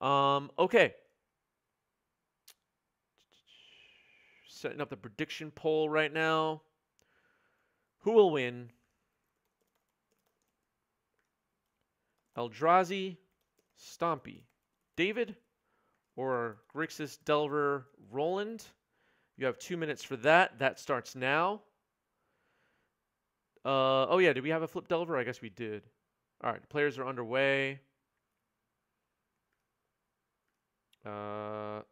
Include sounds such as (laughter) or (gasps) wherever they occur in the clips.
Um, okay. Setting up the prediction poll right now. Who will win? Eldrazi, Stompy, David, or Grixis, Delver, Roland? You have two minutes for that. That starts now. Uh, oh yeah, did we have a flip Delver? I guess we did. All right, players are underway. Uh,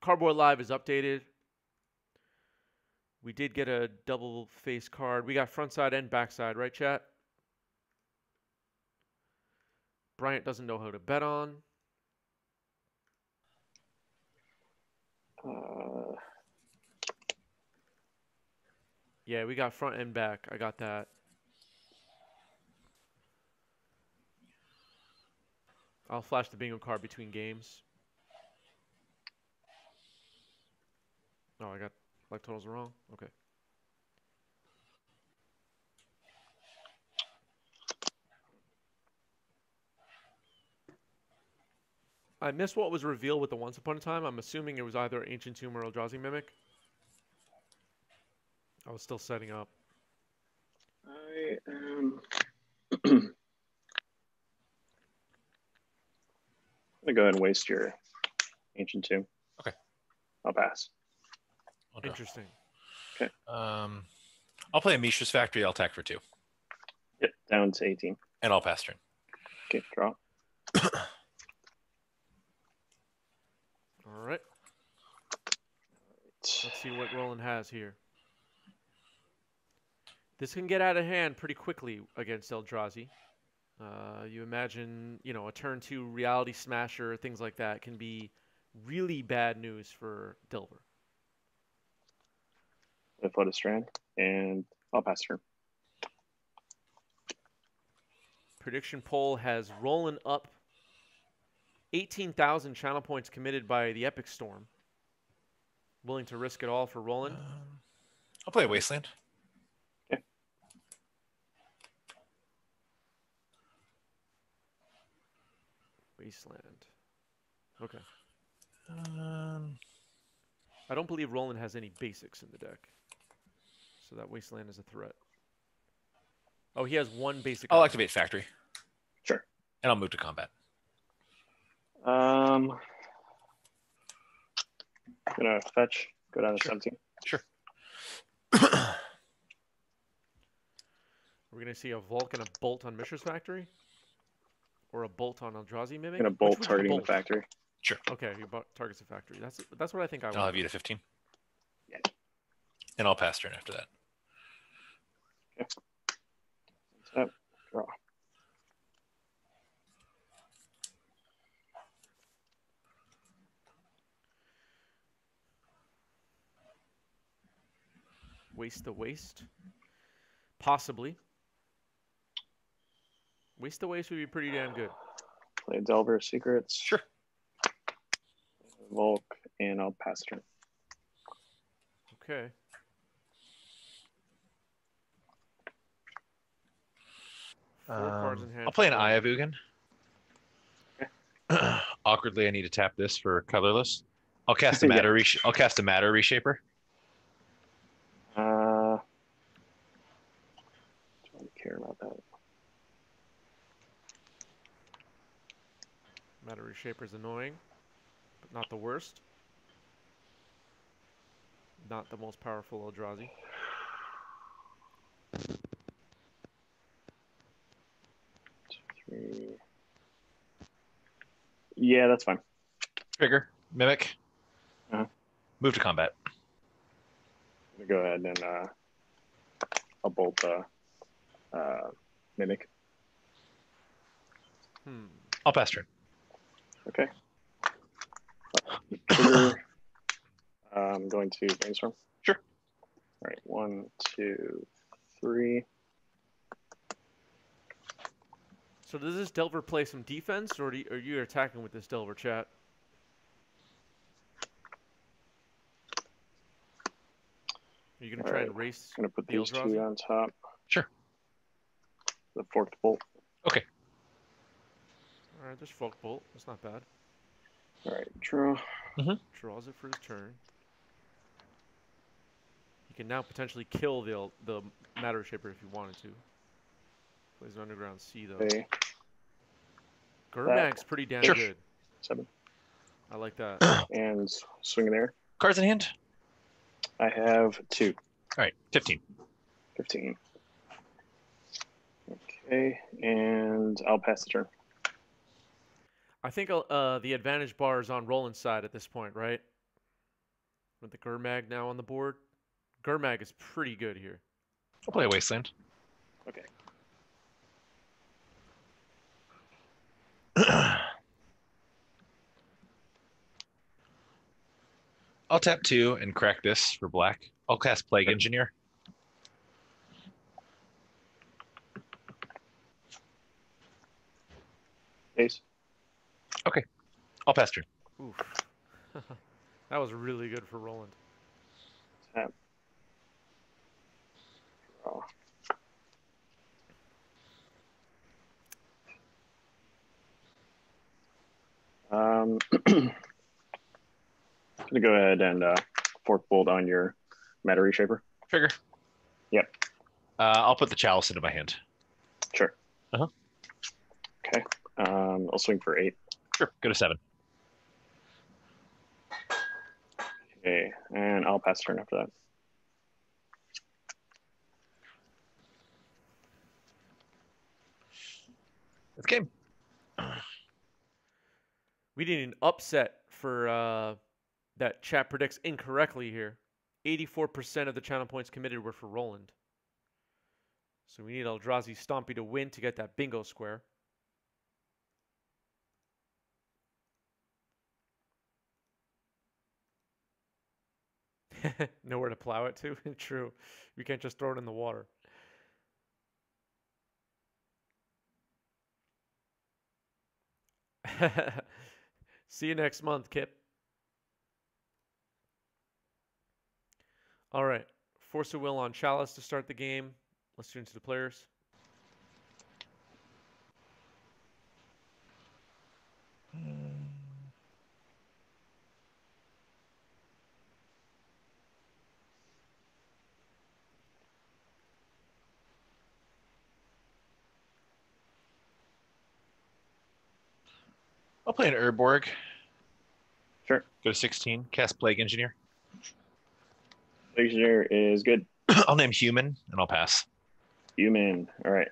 Cardboard Live is updated. We did get a double face card. We got front side and back side, right, chat? Bryant doesn't know how to bet on. Uh, Yeah, we got front and back. I got that. I'll flash the bingo card between games. Oh, I got life totals wrong. Okay. I missed what was revealed with the Once Upon a Time. I'm assuming it was either Ancient Tomb or Eldrazi Mimic. I was still setting up. I am. I'm (clears throat) gonna go ahead and waste your ancient tomb. Okay. I'll pass. I'll draw. Interesting. Um, I'll play a Mishra's Factory. I'll attack for two, Yep, down to 18. and I'll pass turn. Okay, draw. (coughs) All right. Let's see what Roland has here. This can get out of hand pretty quickly against Eldrazi. Uh, you imagine, you know, a turn two reality smasher, things like that can be really bad news for Delver. I float a strand, and I'll pass turn. Prediction poll has Roland up 18,000 channel points committed by the Epic Storm. Willing to risk it all for Roland? Um, I'll play a Wasteland. Wasteland. Okay. Um, I don't believe Roland has any basics in the deck. So that Wasteland is a threat. Oh, he has one basic. I'll activate Factory, Sure. and I'll move to combat. Um, I'm gonna fetch, go down to something. Sure. 17. We're going to see a Volk and a Bolt on Mishra's Factory? Or a Bolt on Eldrazi Mimic? Gonna Which bolt would you targeting the factory. Sure. Okay, you bought targets the factory. That's that's what I think I want. I'll have you to 15. Yeah. And I'll pass turn after that. Step, draw. Waste the waste? Possibly. Waste the waste would be pretty damn good. Play Delver Secrets. Sure. Volk, and I'll pass turn. Okay. Four cards in Um, hand. I'll play an Eye of Ugin. (clears throat) Awkwardly, I need to tap this for colorless. I'll cast a (laughs) Yeah. matter. Resh- I'll cast a matter reshaper. Uh, don't care about that. Matter Reshaper is annoying, but not the worst. Not the most powerful Eldrazi. Three. Yeah, that's fine. Trigger. Mimic. Uh-huh. Move to combat. I'm gonna go ahead and uh, I'll bolt uh, uh, mimic. Hmm. I'll pass turn. Okay. Trigger. (coughs) I'm going to brainstorm. Sure. All right. One, two, three. So does this Delver play some defense, or do you, are you attacking with this Delver chat? Are you gonna try and race? I'm gonna put these two Eldrazi? on top. Sure. The forked bolt. Okay. All right, just Forked Bolt. That's not bad. All right, draw. Mm-hmm. Draws it for his turn. He can now potentially kill the the Matter Shaper if he wanted to. Plays an Underground Sea though. Okay, Gurmag's pretty damn Sure. good. seven. I like that. (clears throat) And s- swing there. Cards in hand. I have two. All right, 15. 15. Okay, and I'll pass the turn. I think uh, uh, the advantage bar is on Roland's side at this point, right? With the Gurmag now on the board. Gurmag is pretty good here. I'll play a Wasteland. Okay. (clears throat) I'll tap two and crack this for black. I'll cast Plague Engineer. Ace. Okay. I'll pass turn. Oof. (laughs) that was really good for Roland. Tap. Draw. Um, (clears throat) I'm gonna go ahead and uh, fork bolt on your matter reshaper. Trigger. Yep. Uh, I'll put the chalice into my hand. Sure. Uh-huh. Okay. Um, I'll swing for eight. Sure. Go to seven. Okay, and I'll pass turn after that. It's game. We need an upset for uh, that chat predicts incorrectly here. 84% of the channel points committed were for Roland. So we need Eldrazi Stompy to win to get that bingo square. (laughs) Nowhere to plow it to? (laughs) True. We can't just throw it in the water. (laughs) See you next month, Kip. All right. Force of Will on Chalice to start the game. Let's turn to the players. I'll play an Urborg. Sure. Go to 16. Cast Plague Engineer. Plague Engineer is good. (clears throat) I'll name Human and I'll pass. Human. All right.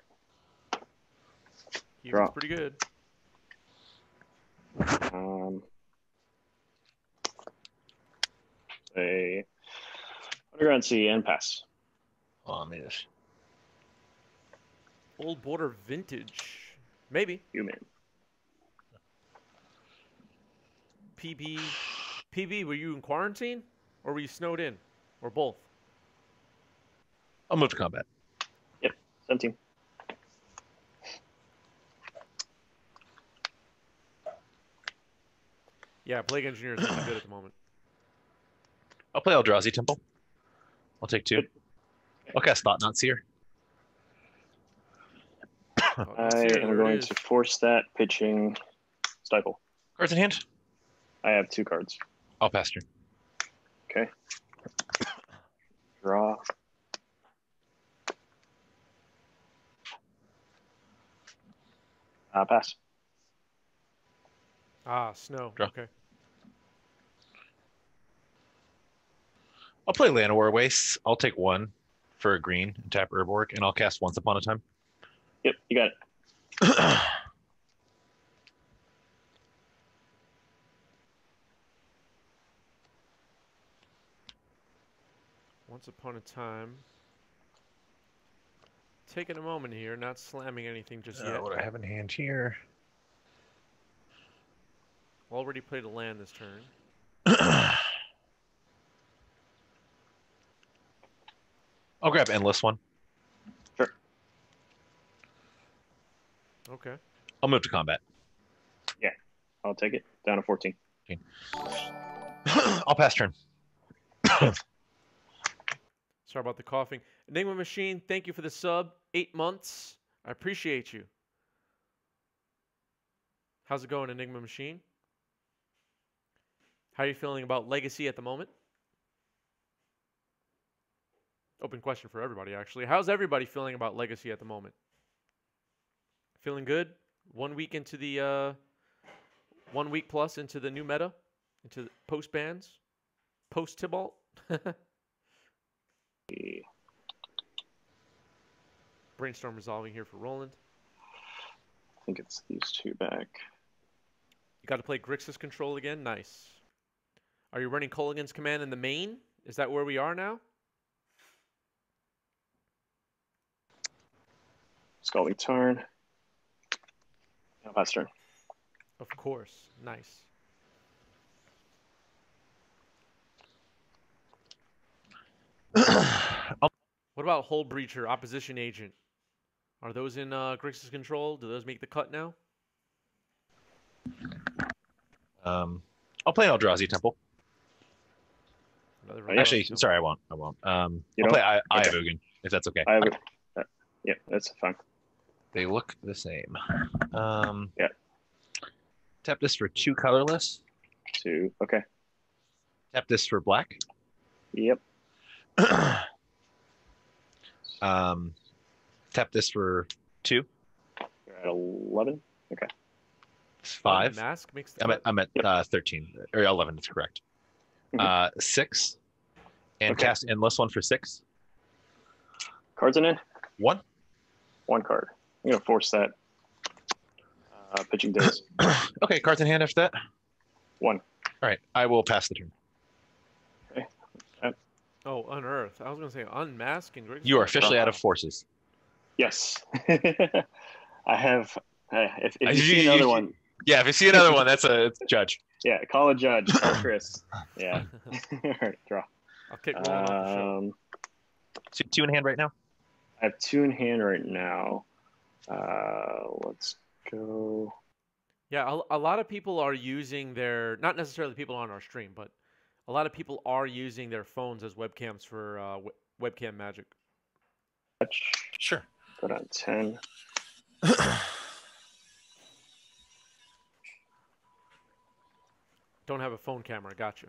He Draw. pretty good. Um, a underground sea and pass. Oh, man. this- Old Border Vintage. Maybe. Human. PB. PB, were you in quarantine? Or were you snowed in? Or both? I'll move to combat. 17. Yeah, Plague Engineer is looking good at the moment. I'll play Eldrazi Temple. I'll take two. I'll cast Thought-Knot Seer. I let's see it, am going to force that pitching stifle. Cards in hand. I have two cards. I'll pass turn. Okay. Draw. Uh, pass. Ah, snow. Draw. Okay. I'll play Llanowar Wastes. I'll take one for a green and tap Urborg, and I'll cast Once Upon a Time. Yep, you got it. (clears throat) Once upon a time. Taking a moment here, not slamming anything just Uh, yet. what I have in hand here? Already played a land this turn. (clears throat) I'll grab Endless one. Sure. Okay. I'll move to combat. Yeah, I'll take it. Down to 14. (clears throat) I'll pass turn. (clears throat) Sorry about the coughing. Enigma Machine, thank you for the sub. Eight months. I appreciate you. How's it going, Enigma Machine? How are you feeling about Legacy at the moment? Open question for everybody, actually. How's everybody feeling about Legacy at the moment? Feeling good? One week into the, uh, one week plus into the new meta, into post bans, post Tibalt. (laughs) Brainstorm resolving here for Roland. I think it's these two back. You got to play Grixis control again. Nice. Are you running Kolaghan's command in the main? Is that where we are now? Scalding Tarn. Now. Of course. Nice. (clears throat) What about Hullbreacher, Opposition Agent? Are those in uh, Grixis control? Do those make the cut now? um, I'll play an Eldrazi Temple. Another Oh, Actually, two. sorry, I won't. I won't. Um, You I'll play I, I Okay. have Ugin, if that's okay. I have it. uh, yeah, that's fine. They look the same. Um, Yeah. Tap this for two colorless. Two. Okay. Tap this for black. Yep. (clears throat) um, tap this for two. You're at eleven. Okay. Five. Mask makes the I'm at. I'm at Yep. uh, 13 or 11. That's correct. Mhm. Uh, six. And Okay. cast endless one for six. Cards in it. One. One card. I'm gonna force that. Uh, pitching Daze. (clears throat) Okay, cards in hand after that. One. All right, I will pass the turn. Oh, unearth. I was gonna say unmask and Grixis. You are officially out of Uh-huh. forces. Yes. (laughs) I have. Uh, if if Uh, you you- see you- another you- one, Yeah, if you see another one, that's a it's judge. yeah, call a judge. Call Chris. (laughs) Yeah. (laughs) All right, draw. I'll kick Roland off the show. Um, Two, two in hand right now. I have two in hand right now. Uh, let's go. Yeah, a, a lot of people are using their not necessarily people on our stream, but a lot of people are using their phones as webcams for uh, we- webcam magic. Sure. Put on ten. (coughs) Don't have a phone camera. Gotcha.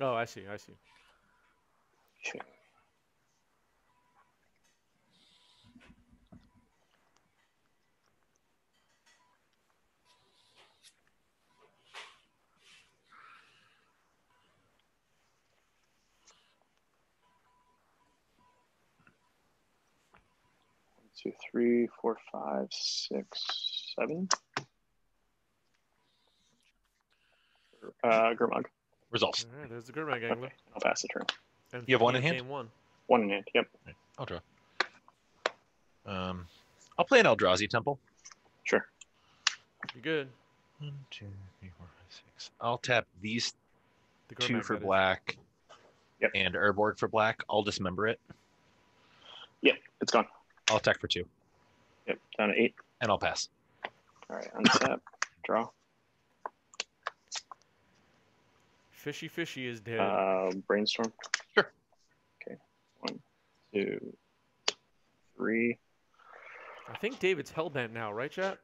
Oh, I see. I see. Okay. Two, three, four, five, six, seven. Uh, Gurmag. Results. All right, there's the Gurmag angler. Okay, I'll pass the turn. And You have one in hand? Game one. One in hand. Yep. I'll draw. Um, I'll play an Eldrazi Temple. Sure. You're good? One, two, three, four, five, six. I'll tap these The two for black. Yep. And Urborg for black. I'll dismember it. Yep, it's gone. I'll attack for two, Yep. Down to eight. and I'll pass. All right. Untap. (coughs) Draw. Fishy Fishy is dead. Uh, brainstorm. Sure. Okay. One, two, three. I think David's hellbent now, right, chat?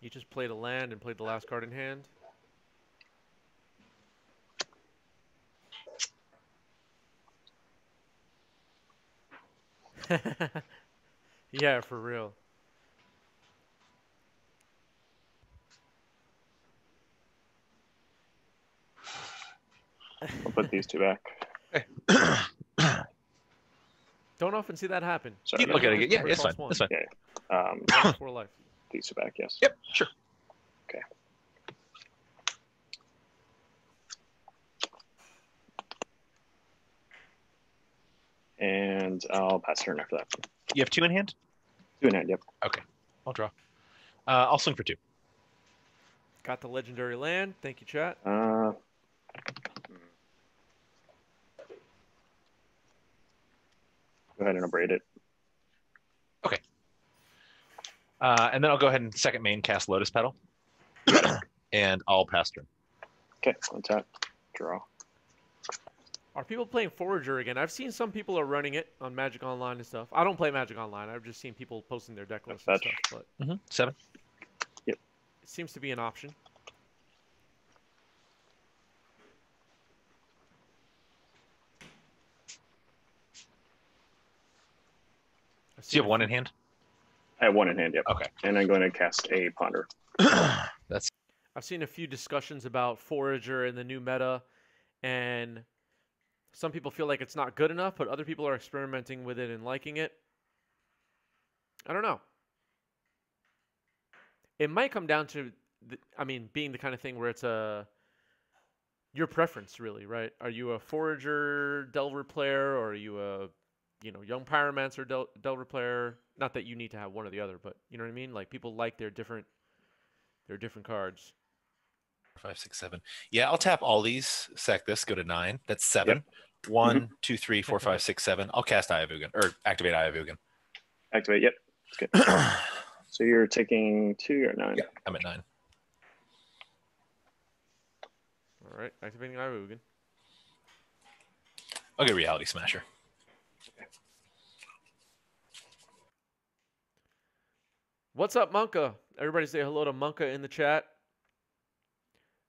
You just played a land and played the last card in hand. (laughs) yeah, for real. I'll put these two back. (coughs) Don't often see that happen. Sorry. Keep about looking at it. Yeah, never it's fine. costs one. It's fine. that. Um, for life. these two back. Yes. Yep, sure. And I'll pass turn after that. You have two in hand. Two in hand. Yep. Okay, I'll draw. Uh, I'll swing for two. Got the legendary land. Thank you, chat. Uh, go ahead and abrade it. Okay. Uh, and then I'll go ahead and second main cast Lotus Petal. (clears throat) and I'll pass turn. Okay. Untap. Draw. Are people playing Forager again? I've seen some people are running it on Magic Online and stuff. I don't play Magic Online. I've just seen people posting their deck lists and Fetch. stuff. But hmm Seven. it seems to be an option. I've Do you have one in hand? I have one in hand. Yep. Okay. And I'm going to cast a ponder. (clears throat) That's I've seen a few discussions about Forager and the new meta, and some people feel like it's not good enough, but other people are experimenting with it and liking it. I don't know. It might come down to, the, I mean, being the kind of thing where it's a your preference, really, right? Are you a Forager Delver player, or are you a, you know, young Pyromancer Del- Delver player? Not that you need to have one or the other, but you know what I mean. Like people like their different, their different cards. Five, six, seven. Yeah, I'll tap all these. Sack this. Go to nine. That's seven. Mm-hmm. One, two, three, four, five, six, seven. I'll cast Eye of Ugin or activate Eye of Ugin. Activate. Yep. yeah, (clears throat) So you're taking two or nine. Yeah, I'm at nine. All right, activating Eye of Ugin. I'll get Reality Smasher. What's up, Monka? Everybody say hello to Monka in the chat.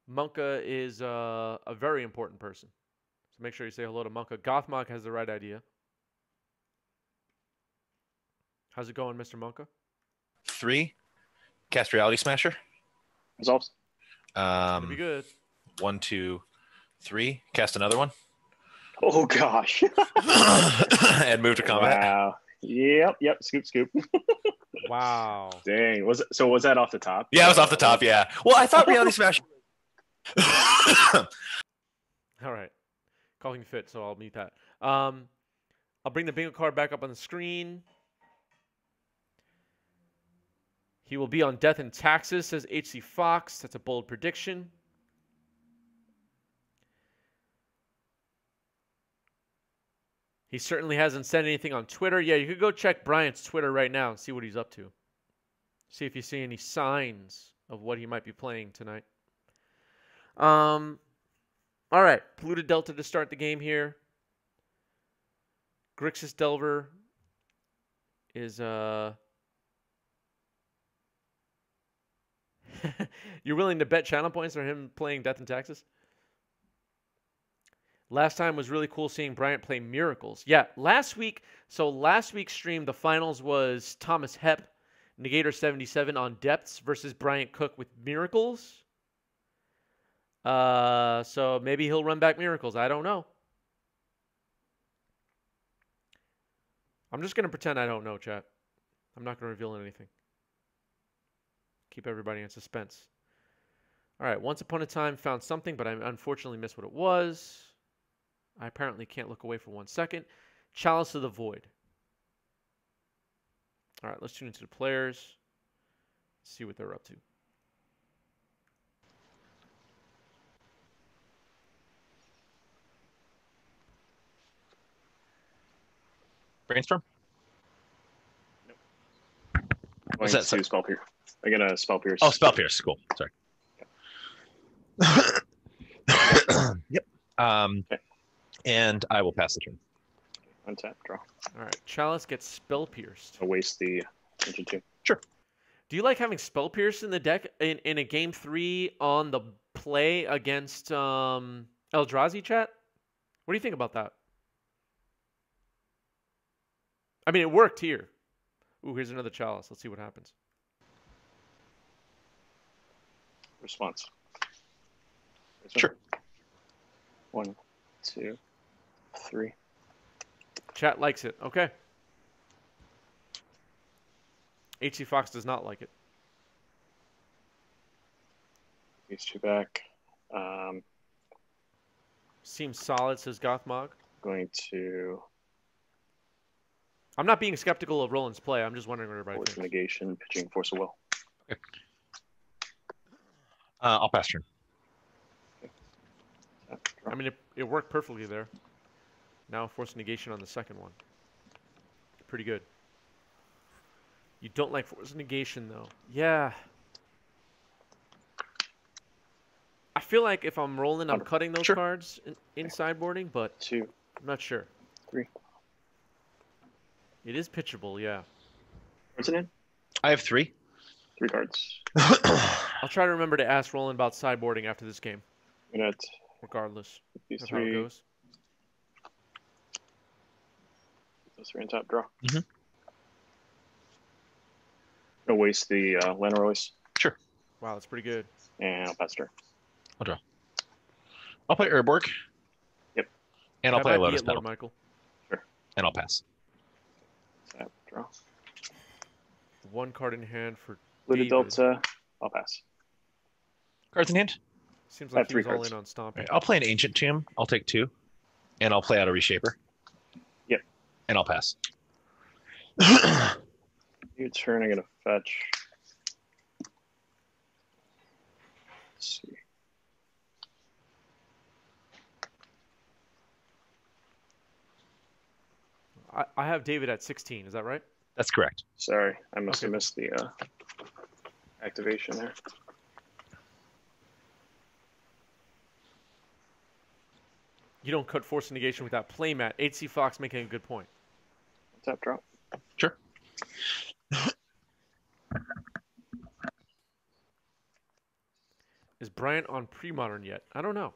Monka is uh, a very important person. So make sure you say hello to Monka. Gothmog has the right idea. How's it going, Mr. Monka? Three. Cast Reality Smasher. Resolves. It'll be Um, good. one, two, three. Cast another one. Oh gosh. (laughs) and move to combat. Wow. Yep. Yep. Scoop. Scoop. (laughs) Wow. Dang. Was it, so? Was that off the top? Yeah, it was off the top. Yeah. Well, I thought Reality (laughs) Smasher. (laughs) All right. Calling fit, so I'll mute that. Um, I'll bring the bingo card back up on the screen. He will be on death and taxes, says HC Fox. That's a bold prediction. He certainly hasn't said anything on Twitter. Yeah, you could go check Bryant's Twitter right now and see what he's up to. See if you see any signs of what he might be playing tonight. Um, all right, Polluted Delta to start the game here. Grixis Delver is uh (laughs) You're willing to bet channel points for him playing Death and Taxes? Last time was really cool seeing Bryant play Miracles. Yeah, last week, so last week's stream, the finals was Thomas Hep, Negator 77 on Depths versus Bryant Cook with Miracles. Uh, so maybe he'll run back Miracles. I don't know. I'm just gonna pretend I don't know, chat. I'm not gonna reveal anything. Keep everybody in suspense. All right. Once upon a time, found something, but I unfortunately missed what it was. I apparently can't look away for one second. Chalice of the Void. All right. Let's tune into the players. See what they're up to. Brainstorm. Going What's that, to spell pierce. I get a spell pierce. Oh, Spell Pierce. Cool. Sorry. (coughs) yep. Um, Okay. and I will pass the turn. Untap. Draw. All right. Chalice gets spell pierced. I'll waste the engine two. Sure. Do you like having spell pierce in the deck in, in a game three on the play against um, Eldrazi chat? What do you think about that? I mean, it worked here. Ooh, here's another chalice. Let's see what happens. Response. Sure. One, two, three. Chat likes it. Okay. HC Fox does not like it. These two back. Um, Seems solid, says Gothmog. going to I'm not being skeptical of Roland's play. I'm just wondering what everybody force thinks. negation, pitching force of will. Uh, I'll pass turn. I mean, it, it worked perfectly there. Now force negation on the second one. Pretty good. You don't like force negation, though. Yeah. I feel like if I'm rolling, I'm cutting those Sure. cards in, in sideboarding, but Two. I'm not sure. Three. It is pitchable, yeah. What's it in? I have three. Three cards. (coughs) I'll try to remember to ask Roland about sideboarding after this game, Minute. regardless These of how it three. goes. Those three on top. Draw. Mhm. No waste the uh, Lanroy's Wow, that's pretty good. and I'll pass turn. I'll play Urborg. Yep. And I'll How play bad do you Lotus get, Petal. Lord Michael. And I'll pass. Tap. Draw. One card in hand for Looted David. Delta. I'll pass. Cards in hand. Seems I have like he three was all cards. in on stomping. Alright, I'll play an Ancient Tomb. I'll take two. And I'll play out a Reshaper. Yep. And I'll pass. (coughs) Your turn. I'm gonna fetch. Let's see. I, I have David at 16. Is that right? That's correct. Sorry, I must Okay. have missed the uh, activation there. You don't cut force negation without playmat. HC Fox making a good point. Tap drop. Sure. Is Bryant on pre-modern yet? I don't know.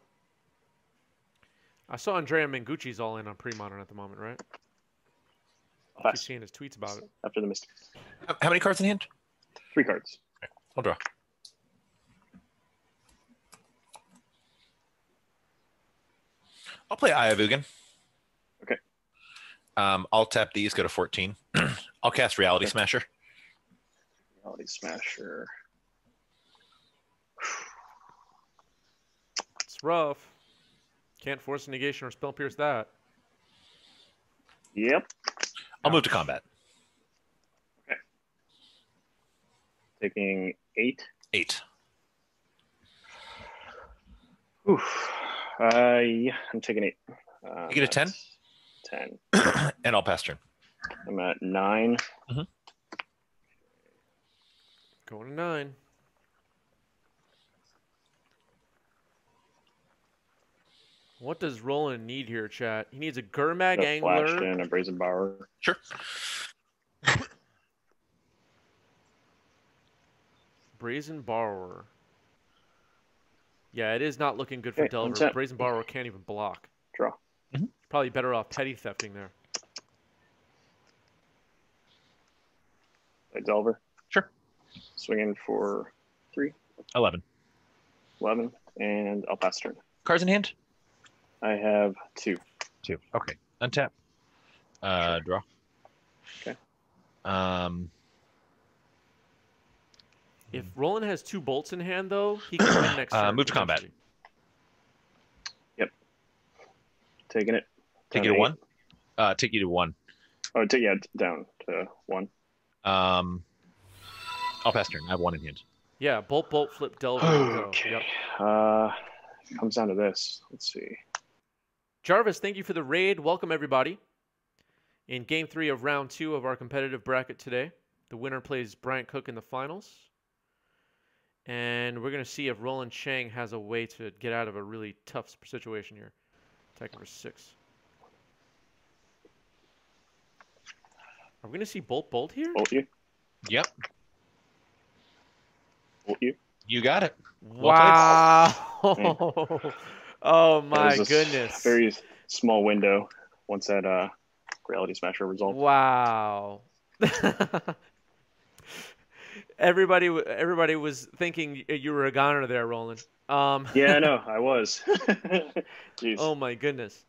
I saw Andrea Mengucci's all in on pre-modern at the moment, right? I'll Keep seeing his tweets about it. after the mist. How how many cards in hand? Three cards. I'll draw. I'll play Eye of Ugin. Okay. Um, I'll tap these, go to 14. (clears throat) I'll cast Reality Okay. Smasher. Reality Smasher. It's rough. Can't force a negation or spell pierce that. Yep. I'll move to Ouch. combat. Taking eight. Eight. Oof. Uh, yeah, I'm taking eight. Uh, You get a 10? Ten. (clears throat) and I'll pass turn. I'm at nine. Going to nine. What does Roland need here, chat? He needs a Gurmag A flash Angler. and a Brazen Borrower. Sure. (laughs) Brazen Borrower. Yeah, it is not looking good for Okay, Delver. untap. Brazen Borrower can't even block. Draw. Mm-hmm. Probably better off petty thefting there. Play Delver. Sure. Swinging for three. 11. 11, and I'll pass turn. Cards in hand? I have two. Two. Okay. Untap. Uh, draw. Okay. Um, If Roland has two bolts in hand, though, he can win next (coughs) Uh, turn. move to combat. Yep. Taking it. take Down you to eight. one. Uh, take you to one. Oh, t- yeah, down to one. Um, I'll pass turn. I have one in hand. Yeah, bolt, bolt, flip, Delver. go. (gasps) Okay. Yep. Uh, comes down to this. Let's see. Jarvis, thank you for the raid. Welcome, everybody. In game three of round two of our competitive bracket today, the winner plays Bryant Cook in the finals. And we're going to see if Roland Chang has a way to get out of a really tough situation here. Attack number six. Are we going to see Bolt Bolt here? Bolt you. Yep. Bolt you. You got it. wow. (laughs) oh, my goodness. Very small window once that uh, Reality Smasher resolved. Wow. (laughs) everybody, everybody was thinking you were a goner there, Roland. Um, Yeah, I know. (laughs) I was. (laughs) Oh my goodness.